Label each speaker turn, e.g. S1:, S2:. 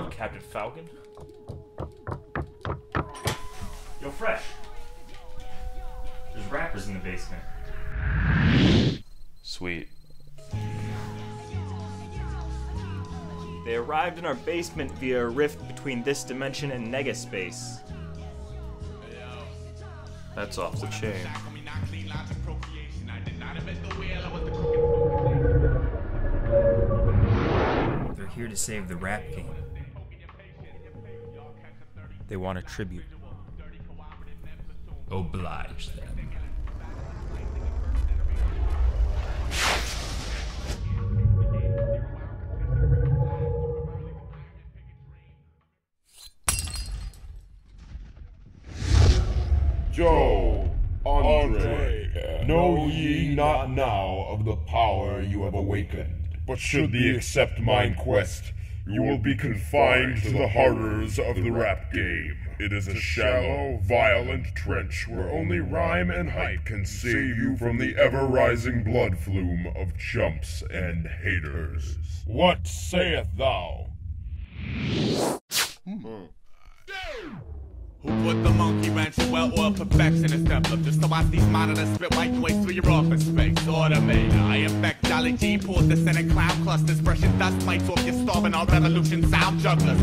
S1: Captain Falcon. Yo, Fresh. There's rappers in the basement. Sweet. They arrived in our basement via a rift between this dimension and Negaspace. That's off the chain.
S2: They're here to save the rap game. They want a tribute. Oblige them.
S3: Joe, Andre, know ye not now of the power you have awakened, but should thee accept mine quest, you will be confined to the horrors of the rap game. It is a shallow, violent trench where only rhyme and hype can save you from the ever rising blood flume of chumps and haters. What sayeth thou?
S4: Put the monkey wrench well-oiled perfection and step up just to watch these monitors spit white noise through your office space? Automator, I affect Dolly G, pulls the Senate cloud clusters, brushing dust mites off your starving all revolution sound jugglers.